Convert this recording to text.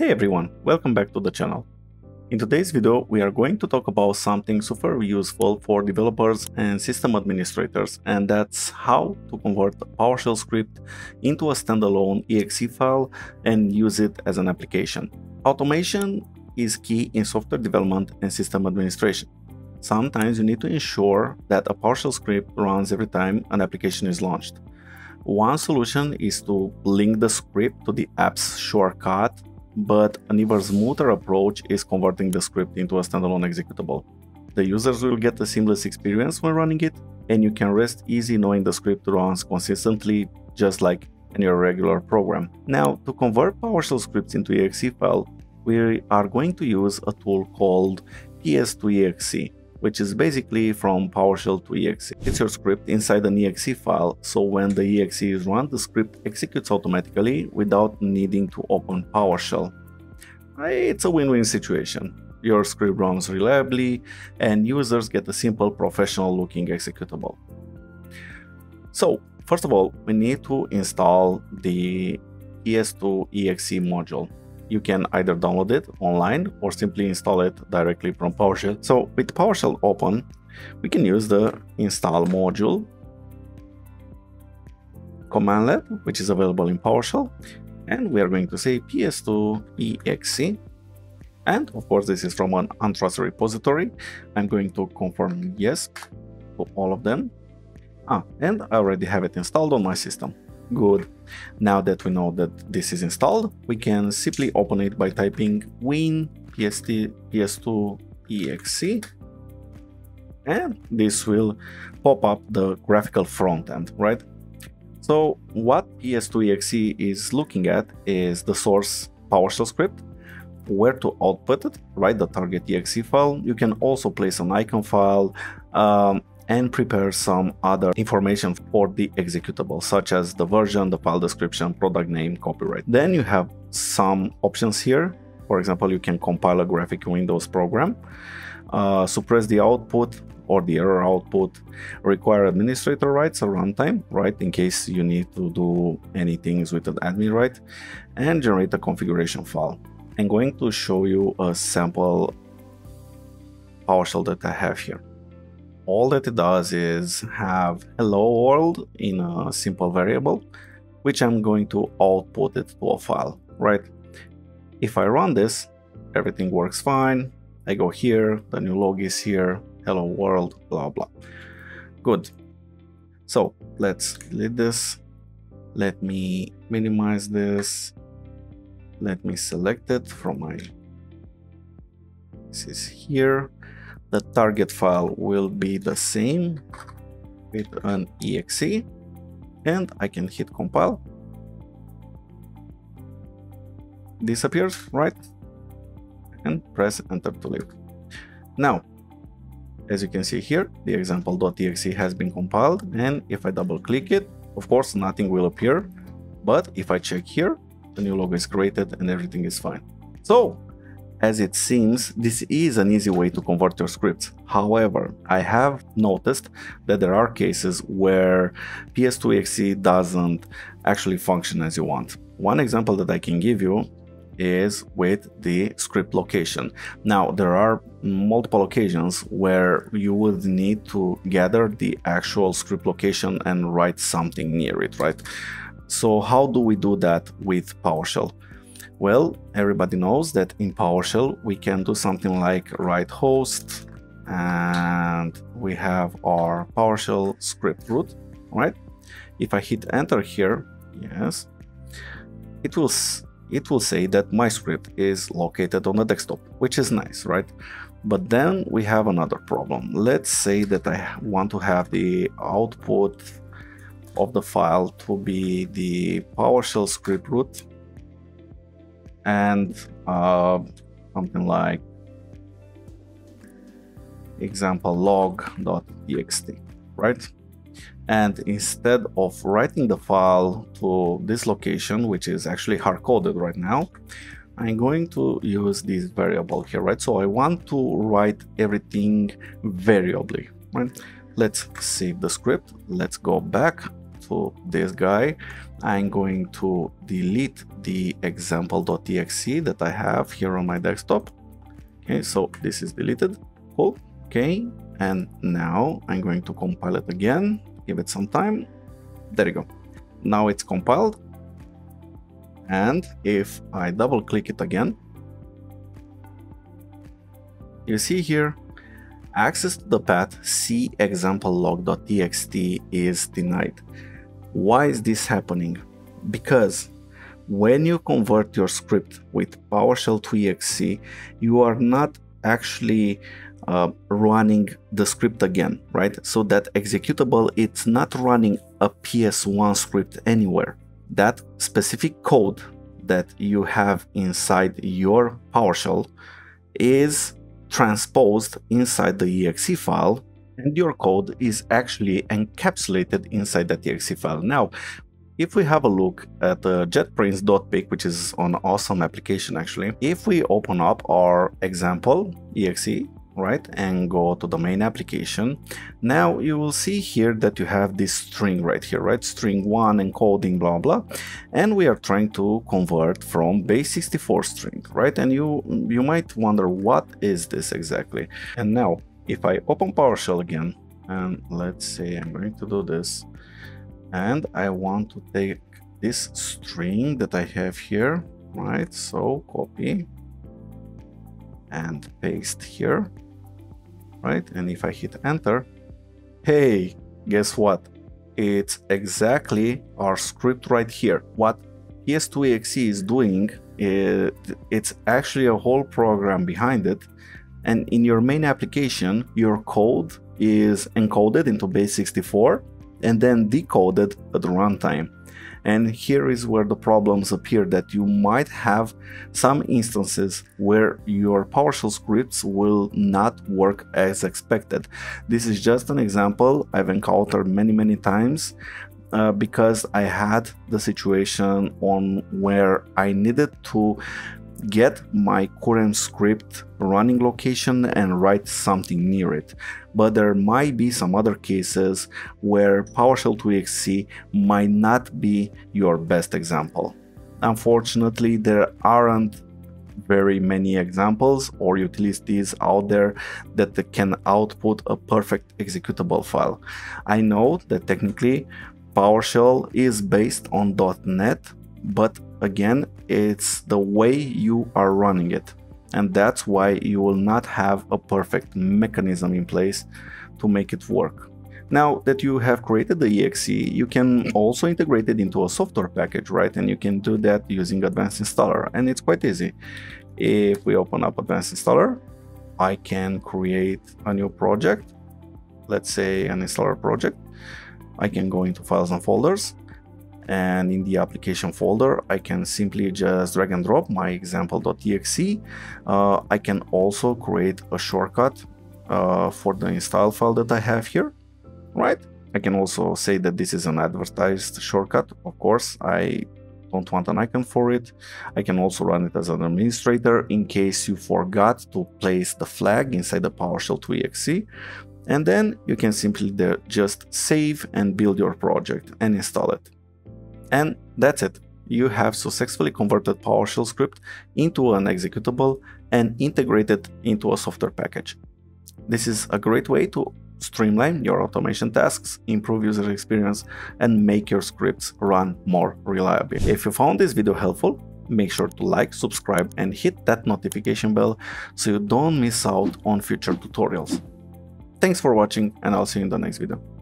Hey everyone, welcome back to the channel. In today's video, we are going to talk about something super useful for developers and system administrators, and that's how to convert a PowerShell script into a standalone exe file and use it as an application. Automation is key in software development and system administration. Sometimes you need to ensure that a PowerShell script runs every time an application is launched. One solution is to link the script to the app's shortcut but an even smoother approach is converting the script into a standalone executable. The users will get a seamless experience when running it, and you can rest easy knowing the script runs consistently just like in your regular program. Now, to convert PowerShell scripts into exe file, we are going to use a tool called PS2exe which is basically from PowerShell to exe. It's your script inside an exe file, so when the exe is run, the script executes automatically without needing to open PowerShell. It's a win-win situation. Your script runs reliably, and users get a simple professional-looking executable. So, first of all, we need to install the ES2 exe module you can either download it online or simply install it directly from PowerShell. So with PowerShell open, we can use the install module commandlet, which is available in PowerShell. And we are going to say ps2exe. And of course, this is from an untrusted repository. I'm going to confirm yes to all of them. Ah, and I already have it installed on my system. Good. Now that we know that this is installed, we can simply open it by typing win pst ps2 exe and this will pop up the graphical front end, right? So what ps2exe is looking at is the source PowerShell script, where to output it, right? The target exe file. You can also place an icon file, um, and prepare some other information for the executable, such as the version, the file description, product name, copyright. Then you have some options here. For example, you can compile a graphic Windows program, uh, suppress the output or the error output, require administrator rights or runtime, right, in case you need to do any things with an admin right, and generate a configuration file. I'm going to show you a sample PowerShell that I have here all that it does is have hello world in a simple variable, which I'm going to output it to a file, right? If I run this, everything works fine. I go here, the new log is here, hello world, blah, blah. Good. So let's delete this. Let me minimize this. Let me select it from my, this is here the target file will be the same with an exe and I can hit compile. Disappears right? And press enter to leave. Now as you can see here the example.exe has been compiled and if I double click it of course nothing will appear. But if I check here the new logo is created and everything is fine. So as it seems, this is an easy way to convert your scripts. However, I have noticed that there are cases where PS2exe doesn't actually function as you want. One example that I can give you is with the script location. Now, there are multiple occasions where you would need to gather the actual script location and write something near it, right? So how do we do that with PowerShell? Well, everybody knows that in PowerShell we can do something like write host and we have our PowerShell script root, right? If I hit enter here, yes, it will it will say that my script is located on the desktop, which is nice, right? But then we have another problem. Let's say that I want to have the output of the file to be the PowerShell script root and uh, something like example log.txt, right? And instead of writing the file to this location, which is actually hard coded right now, I'm going to use this variable here, right? So I want to write everything variably, right? Let's save the script. Let's go back this guy. I'm going to delete the example.exe that I have here on my desktop. Okay, so this is deleted. Cool. Okay, and now I'm going to compile it again. Give it some time. There you go. Now it's compiled. And if I double click it again, you see here access to the path cexample.log.txt is denied. Why is this happening? Because when you convert your script with PowerShell to exe, you are not actually uh, running the script again, right? So that executable, it's not running a PS1 script anywhere. That specific code that you have inside your PowerShell is transposed inside the exe file and your code is actually encapsulated inside that exe file. Now, if we have a look at uh, the JetBrains dotPeek, which is an awesome application actually, if we open up our example exe right and go to the main application now you will see here that you have this string right here right? String one encoding blah blah. And we are trying to convert from base 64 string right? And you you might wonder what is this exactly? And now if i open powershell again and let's say i'm going to do this and i want to take this string that i have here right so copy and paste here right? And if I hit enter, hey, guess what? It's exactly our script right here. What PS2exe is doing, is, it's actually a whole program behind it. And in your main application, your code is encoded into base 64 and then decoded at runtime. And here is where the problems appear that you might have some instances where your PowerShell scripts will not work as expected. This is just an example I've encountered many, many times. Uh, because I had the situation on where I needed to get my current script running location and write something near it. But there might be some other cases where PowerShell 2exe might not be your best example. Unfortunately, there aren't very many examples or utilities out there that can output a perfect executable file. I know that technically PowerShell is based on .NET, but again it's the way you are running it. And that's why you will not have a perfect mechanism in place to make it work. Now that you have created the exe you can also integrate it into a software package right? And you can do that using advanced installer. And it's quite easy. If we open up advanced installer i can create a new project. Let's say an installer project. I can go into files and folders and in the application folder I can simply just drag and drop my example.exe. Uh, I can also create a shortcut uh, for the install file that I have here, right? I can also say that this is an advertised shortcut. Of course, I don't want an icon for it. I can also run it as an administrator in case you forgot to place the flag inside the PowerShell 2exe. And then you can simply just save and build your project and install it. And that's it. You have successfully converted PowerShell script into an executable and integrated into a software package. This is a great way to streamline your automation tasks, improve user experience, and make your scripts run more reliably. If you found this video helpful, make sure to like, subscribe, and hit that notification bell so you don't miss out on future tutorials. Thanks for watching, and I'll see you in the next video.